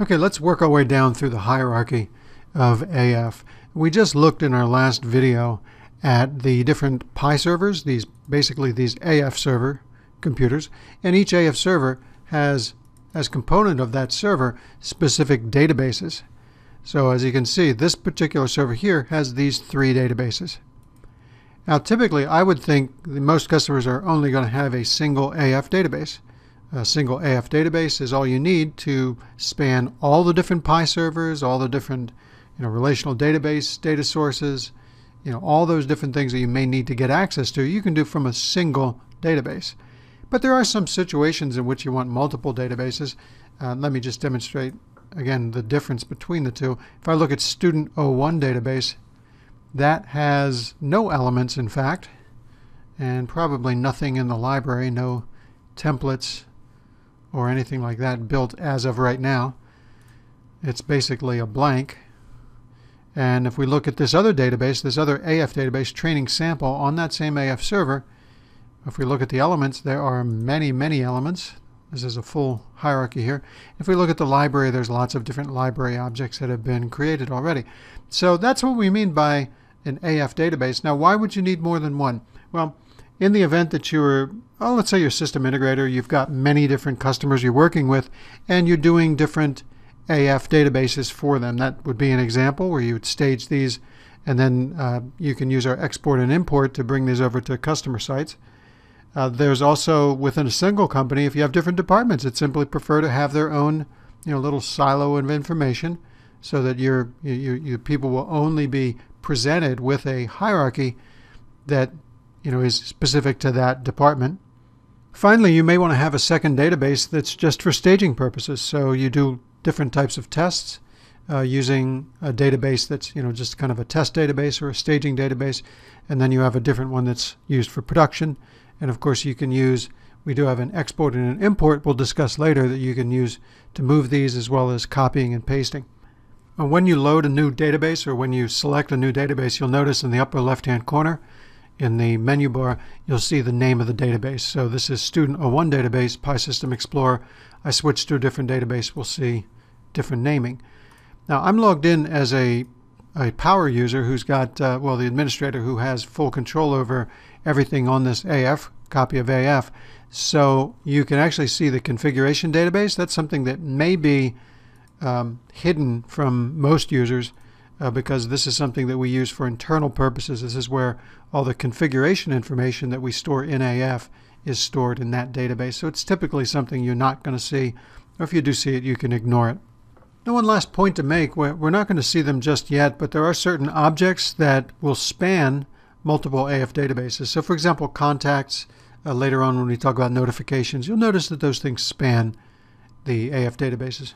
Okay, let's work our way down through the hierarchy of AF. We just looked in our last video at the different PI servers, these basically these AF server computers, and each AF server has as component of that server specific databases. So as you can see, this particular server here has these three databases. Now typically I would think most customers are only going to have a single AF database a single AF database is all you need to span all the different PI servers, all the different you know, relational database data sources, you know, all those different things that you may need to get access to, you can do from a single database. But there are some situations in which you want multiple databases. Uh, let me just demonstrate again the difference between the two. If I look at Student 01 database, that has no elements in fact, and probably nothing in the library, no templates, or anything like that built as of right now. It's basically a blank. And if we look at this other database, this other AF database, training sample, on that same AF server, if we look at the elements, there are many, many elements. This is a full hierarchy here. If we look at the library, there's lots of different library objects that have been created already. So that's what we mean by an AF database. Now, why would you need more than one? Well, in the event that you're, let's say you're system integrator, you've got many different customers you're working with, and you're doing different AF databases for them. That would be an example where you would stage these, and then uh, you can use our export and import to bring these over to customer sites. Uh, there's also within a single company, if you have different departments that simply prefer to have their own, you know, little silo of information, so that your, your people will only be presented with a hierarchy that you know, is specific to that department. Finally, you may want to have a second database that's just for staging purposes. So you do different types of tests uh, using a database that's, you know, just kind of a test database or a staging database. And then you have a different one that's used for production. And of course, you can use, we do have an export and an import we'll discuss later that you can use to move these as well as copying and pasting. When you load a new database or when you select a new database, you'll notice in the upper left-hand corner in the menu bar, you'll see the name of the database. So this is Student 01 database, PI System Explorer. I switch to a different database, we'll see different naming. Now I'm logged in as a, a power user who's got, uh, well, the administrator who has full control over everything on this AF, copy of AF. So you can actually see the configuration database. That's something that may be um, hidden from most users uh, because this is something that we use for internal purposes. This is where all the configuration information that we store in AF is stored in that database. So it's typically something you're not going to see, or if you do see it, you can ignore it. Now, one last point to make, we're not going to see them just yet, but there are certain objects that will span multiple AF databases. So for example, contacts, uh, later on when we talk about notifications, you'll notice that those things span the AF databases.